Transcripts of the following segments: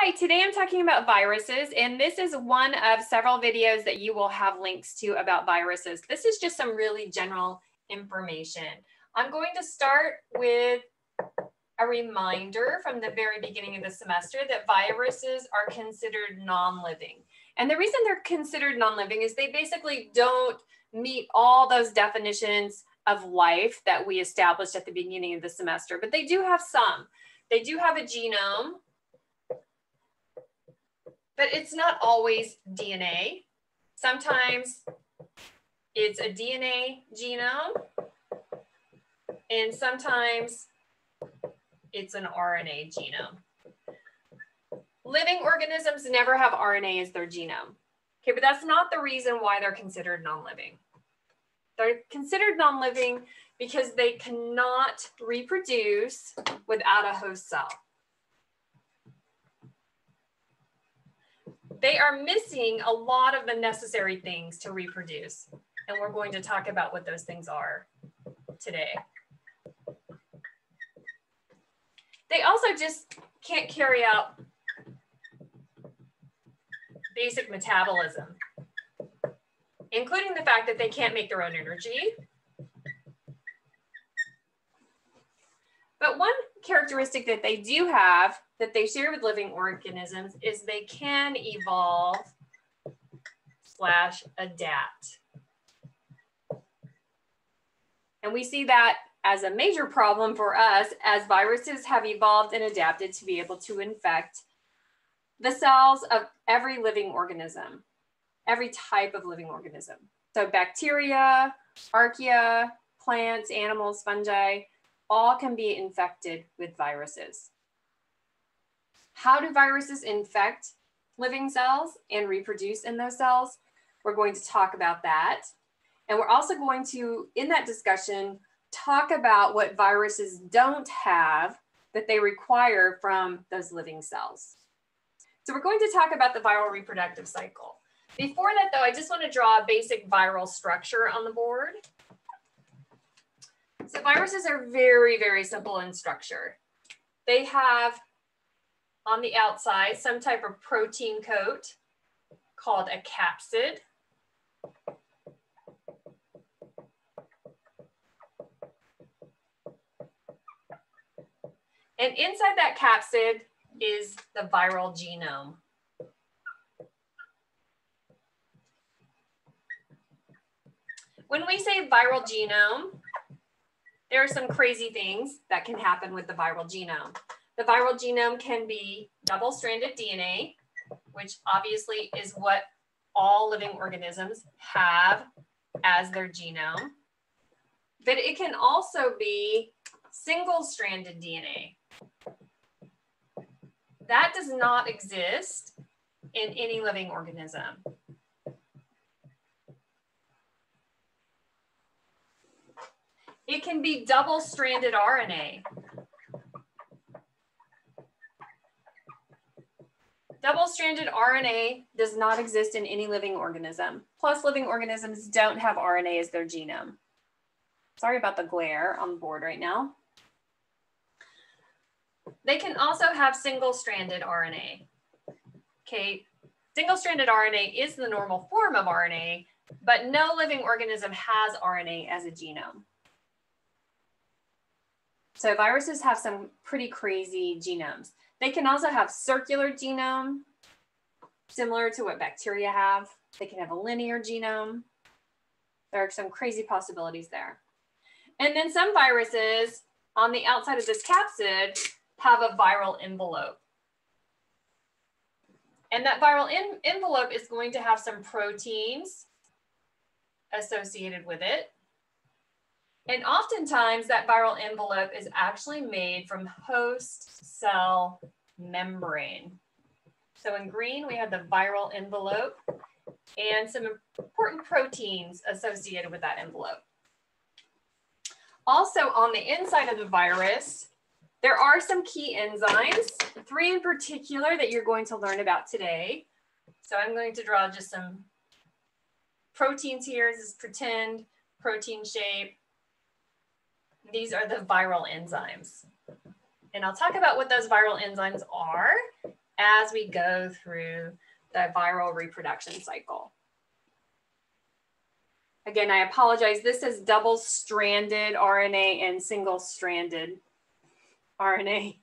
Hi, today I'm talking about viruses, and this is one of several videos that you will have links to about viruses. This is just some really general information. I'm going to start with a reminder from the very beginning of the semester that viruses are considered non-living. And the reason they're considered non-living is they basically don't meet all those definitions of life that we established at the beginning of the semester, but they do have some. They do have a genome, but it's not always DNA. Sometimes it's a DNA genome, and sometimes it's an RNA genome. Living organisms never have RNA as their genome. Okay, but that's not the reason why they're considered non-living. They're considered non-living because they cannot reproduce without a host cell. They are missing a lot of the necessary things to reproduce. And we're going to talk about what those things are today. They also just can't carry out basic metabolism, including the fact that they can't make their own energy. But one characteristic that they do have that they share with living organisms is they can evolve slash adapt. And we see that as a major problem for us as viruses have evolved and adapted to be able to infect the cells of every living organism, every type of living organism. So bacteria, archaea, plants, animals, fungi, all can be infected with viruses. How do viruses infect living cells and reproduce in those cells? We're going to talk about that. And we're also going to, in that discussion, talk about what viruses don't have that they require from those living cells. So we're going to talk about the viral reproductive cycle. Before that though, I just want to draw a basic viral structure on the board. So viruses are very, very simple in structure. They have on the outside some type of protein coat called a capsid. And inside that capsid is the viral genome. When we say viral genome, there are some crazy things that can happen with the viral genome. The viral genome can be double-stranded DNA, which obviously is what all living organisms have as their genome. But it can also be single-stranded DNA. That does not exist in any living organism. It can be double-stranded RNA. Double-stranded RNA does not exist in any living organism. Plus living organisms don't have RNA as their genome. Sorry about the glare on the board right now. They can also have single-stranded RNA. Okay, single-stranded RNA is the normal form of RNA, but no living organism has RNA as a genome. So viruses have some pretty crazy genomes. They can also have circular genome, similar to what bacteria have. They can have a linear genome. There are some crazy possibilities there. And then some viruses on the outside of this capsid have a viral envelope. And that viral envelope is going to have some proteins associated with it. And oftentimes that viral envelope is actually made from host cell membrane. So in green, we have the viral envelope and some important proteins associated with that envelope. Also on the inside of the virus, there are some key enzymes, three in particular that you're going to learn about today. So I'm going to draw just some proteins here. This is pretend protein shape. These are the viral enzymes. And I'll talk about what those viral enzymes are as we go through the viral reproduction cycle. Again, I apologize. This is double-stranded RNA and single-stranded RNA.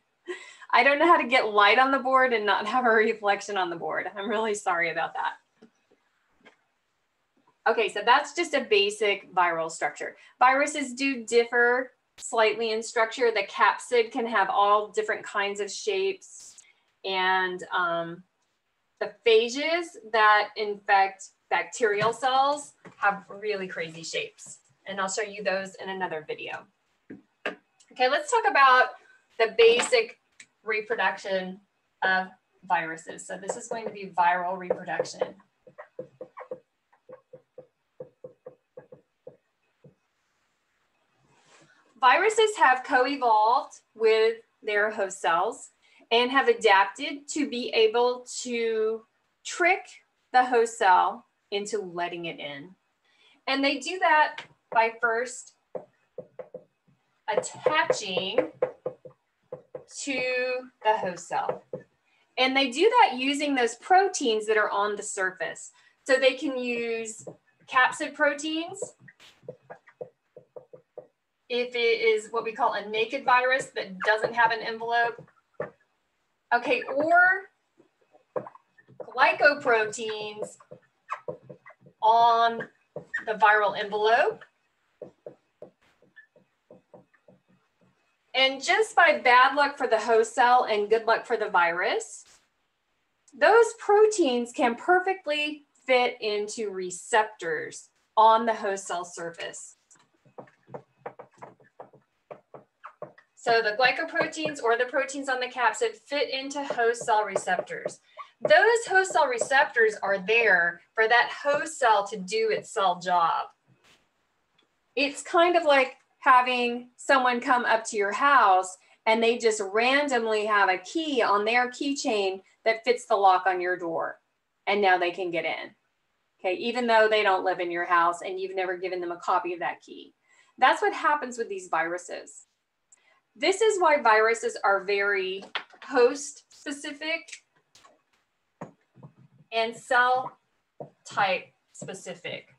I don't know how to get light on the board and not have a reflection on the board. I'm really sorry about that. Okay, so that's just a basic viral structure. Viruses do differ slightly in structure. The capsid can have all different kinds of shapes and um, the phages that infect bacterial cells have really crazy shapes. And I'll show you those in another video. Okay, let's talk about the basic reproduction of viruses. So this is going to be viral reproduction. Viruses have co-evolved with their host cells and have adapted to be able to trick the host cell into letting it in. And they do that by first attaching to the host cell. And they do that using those proteins that are on the surface. So they can use capsid proteins if it is what we call a naked virus that doesn't have an envelope. Okay, or glycoproteins on the viral envelope. And just by bad luck for the host cell and good luck for the virus, those proteins can perfectly fit into receptors on the host cell surface. So the glycoproteins or the proteins on the capsid fit into host cell receptors. Those host cell receptors are there for that host cell to do its cell job. It's kind of like having someone come up to your house and they just randomly have a key on their keychain that fits the lock on your door and now they can get in. Okay, even though they don't live in your house and you've never given them a copy of that key. That's what happens with these viruses. This is why viruses are very host specific and cell type specific.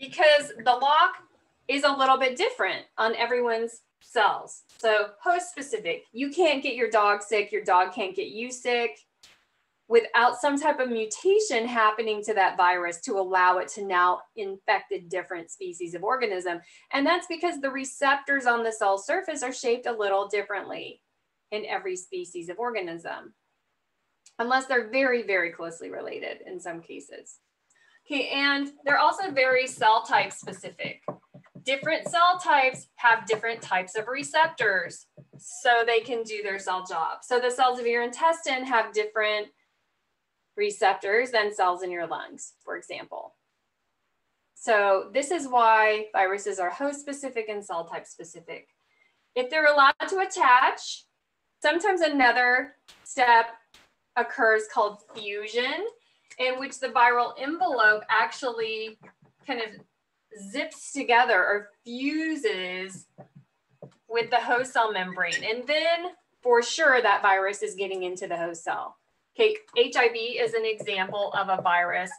Because the lock is a little bit different on everyone's cells. So host specific, you can't get your dog sick, your dog can't get you sick without some type of mutation happening to that virus to allow it to now infect a different species of organism. And that's because the receptors on the cell surface are shaped a little differently in every species of organism, unless they're very, very closely related in some cases. Okay, and they're also very cell type specific. Different cell types have different types of receptors so they can do their cell job. So the cells of your intestine have different receptors than cells in your lungs, for example. So this is why viruses are host specific and cell type specific. If they're allowed to attach, sometimes another step occurs called fusion, in which the viral envelope actually kind of zips together or fuses with the host cell membrane. And then for sure that virus is getting into the host cell. Okay, HIV is an example of a virus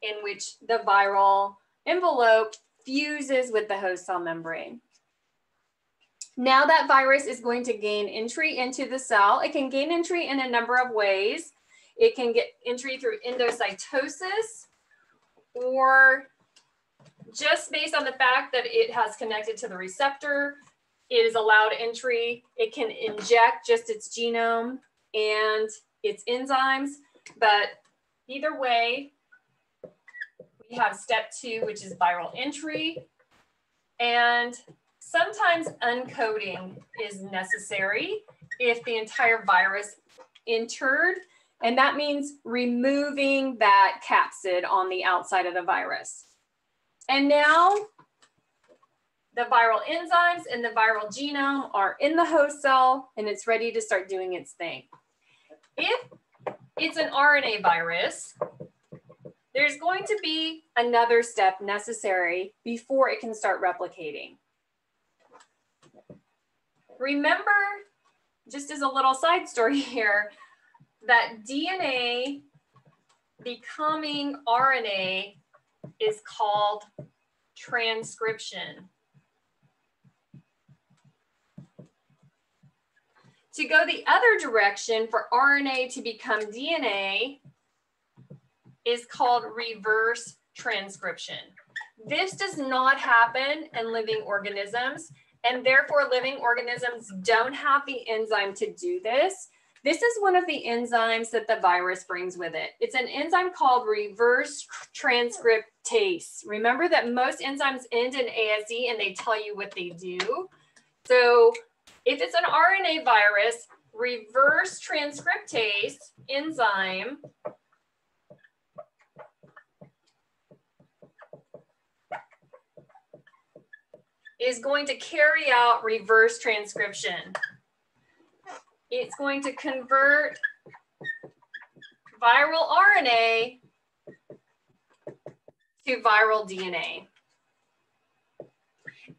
in which the viral envelope fuses with the host cell membrane. Now that virus is going to gain entry into the cell. It can gain entry in a number of ways. It can get entry through endocytosis or just based on the fact that it has connected to the receptor, it is allowed entry. It can inject just its genome and its enzymes, but either way, we have step two, which is viral entry. And sometimes uncoating is necessary if the entire virus entered. And that means removing that capsid on the outside of the virus. And now the viral enzymes and the viral genome are in the host cell and it's ready to start doing its thing. If it's an RNA virus, there's going to be another step necessary before it can start replicating. remember, just as a little side story here, that DNA becoming RNA is called transcription. To go the other direction for RNA to become DNA is called reverse transcription. This does not happen in living organisms, and therefore living organisms don't have the enzyme to do this. This is one of the enzymes that the virus brings with it. It's an enzyme called reverse transcriptase. Remember that most enzymes end in ASE and they tell you what they do. So if it's an RNA virus, reverse transcriptase enzyme is going to carry out reverse transcription. It's going to convert viral RNA to viral DNA.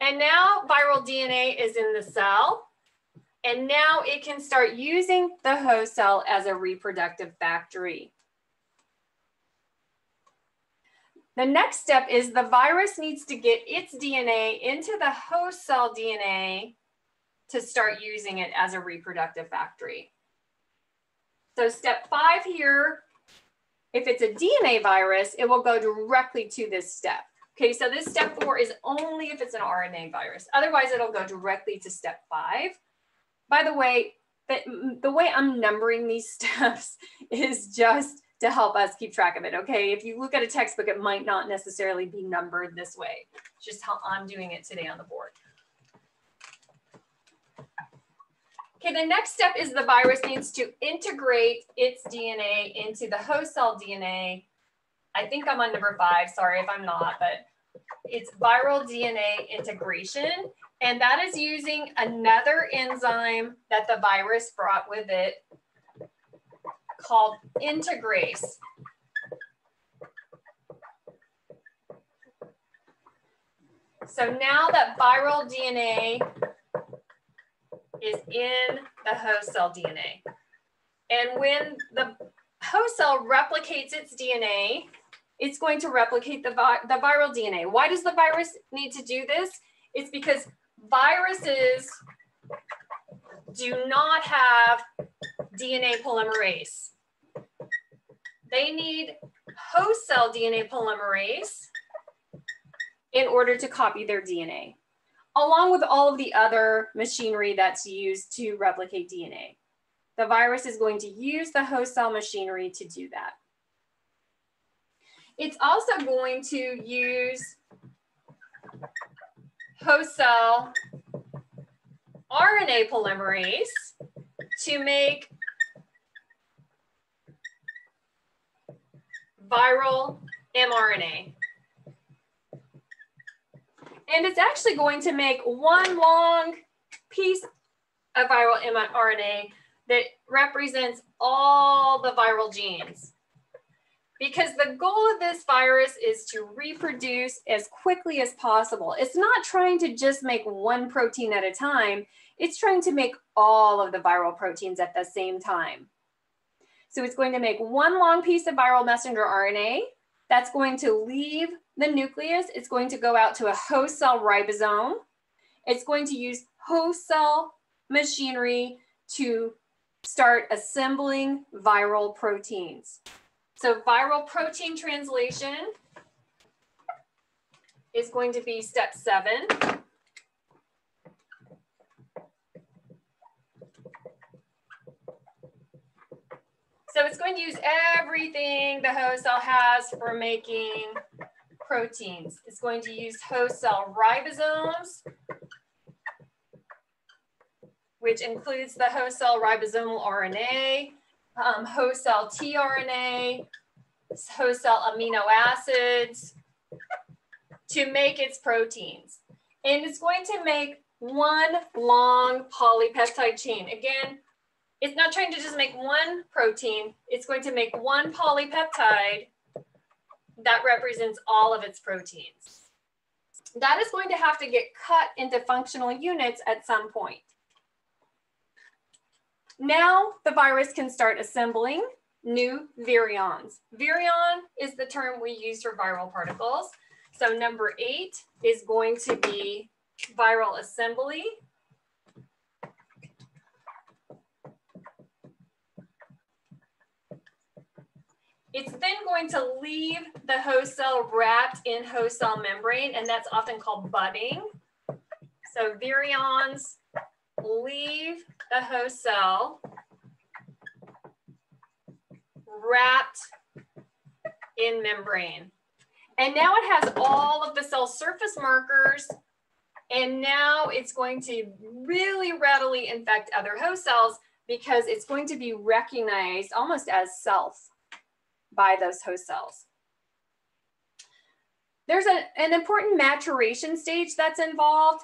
And now viral DNA is in the cell. And now it can start using the host cell as a reproductive factory. The next step is the virus needs to get its DNA into the host cell DNA to start using it as a reproductive factory. So step five here, if it's a DNA virus, it will go directly to this step. Okay, so this step four is only if it's an RNA virus. Otherwise, it'll go directly to step five. By the way, the, the way I'm numbering these steps is just to help us keep track of it. Okay, if you look at a textbook, it might not necessarily be numbered this way. It's just how I'm doing it today on the board. Okay, the next step is the virus needs to integrate its DNA into the host cell DNA. I think I'm on number five, sorry if I'm not, but it's viral DNA integration. And that is using another enzyme that the virus brought with it called integrase. So now that viral DNA is in the host cell DNA. And when the host cell replicates its DNA, it's going to replicate the, vi the viral DNA. Why does the virus need to do this? It's because viruses do not have DNA polymerase. They need host cell DNA polymerase in order to copy their DNA, along with all of the other machinery that's used to replicate DNA. The virus is going to use the host cell machinery to do that. It's also going to use host cell RNA polymerase to make viral mRNA. And it's actually going to make one long piece of viral mRNA that represents all the viral genes. Because the goal of this virus is to reproduce as quickly as possible. It's not trying to just make one protein at a time. It's trying to make all of the viral proteins at the same time. So it's going to make one long piece of viral messenger RNA that's going to leave the nucleus. It's going to go out to a host cell ribosome. It's going to use host cell machinery to start assembling viral proteins. So viral protein translation is going to be step seven. So it's going to use everything the host cell has for making proteins. It's going to use host cell ribosomes, which includes the host cell ribosomal RNA, um, host cell tRNA, host cell amino acids to make its proteins. And it's going to make one long polypeptide chain. Again, it's not trying to just make one protein, it's going to make one polypeptide that represents all of its proteins. That is going to have to get cut into functional units at some point. Now the virus can start assembling new virions. Virion is the term we use for viral particles. So number eight is going to be viral assembly. It's then going to leave the host cell wrapped in host cell membrane, and that's often called budding. So virions leave the host cell wrapped in membrane. And now it has all of the cell surface markers. And now it's going to really readily infect other host cells because it's going to be recognized almost as self by those host cells. There's a, an important maturation stage that's involved,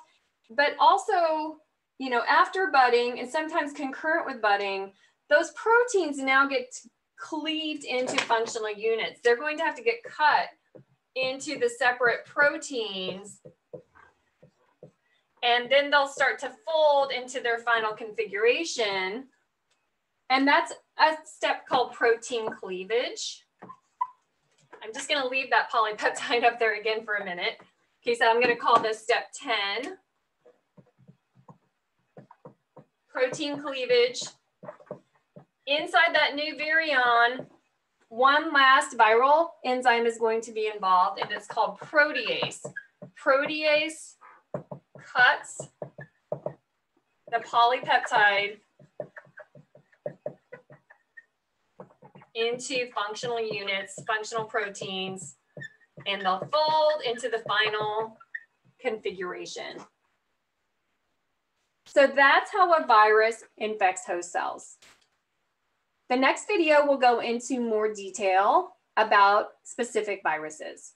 but also, you know, after budding and sometimes concurrent with budding, those proteins now get cleaved into functional units. They're going to have to get cut into the separate proteins and then they'll start to fold into their final configuration. And that's a step called protein cleavage. I'm just gonna leave that polypeptide up there again for a minute. Okay, so I'm gonna call this step 10. Protein cleavage. Inside that new virion, one last viral enzyme is going to be involved and it's called protease. Protease cuts the polypeptide into functional units, functional proteins, and they'll fold into the final configuration. So that's how a virus infects host cells. The next video will go into more detail about specific viruses.